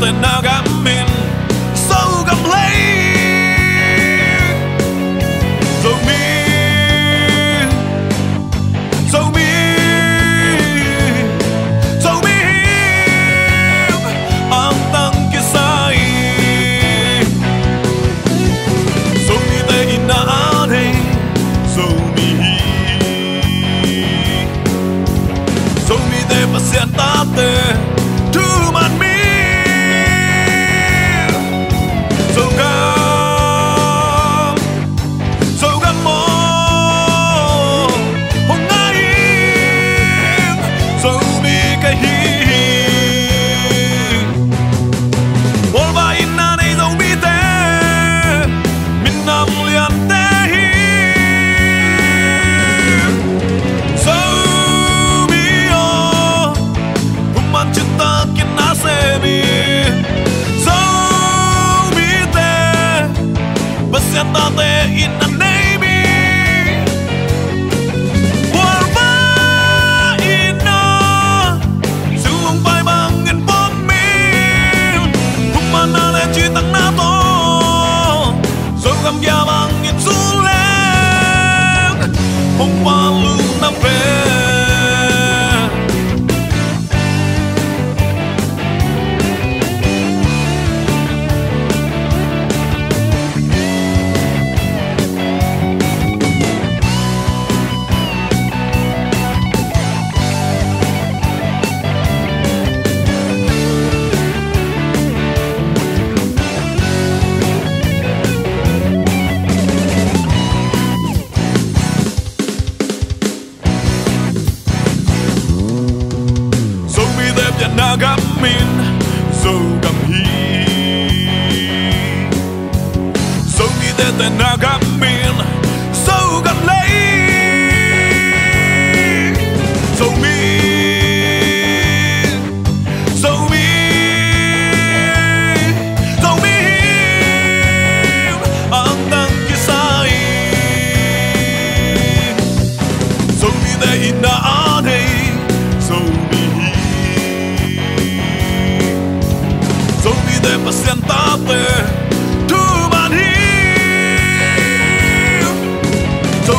te got min Siendo de inanimado ဆုံးကမီဆုံးဒီတဲ့နာက to my knees. So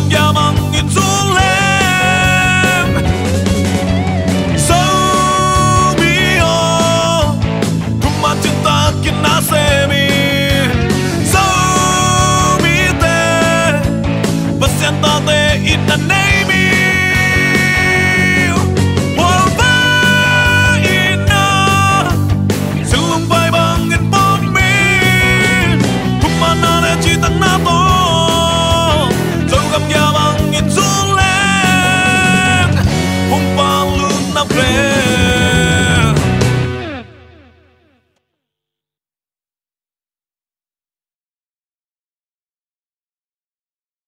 Yaşam yaman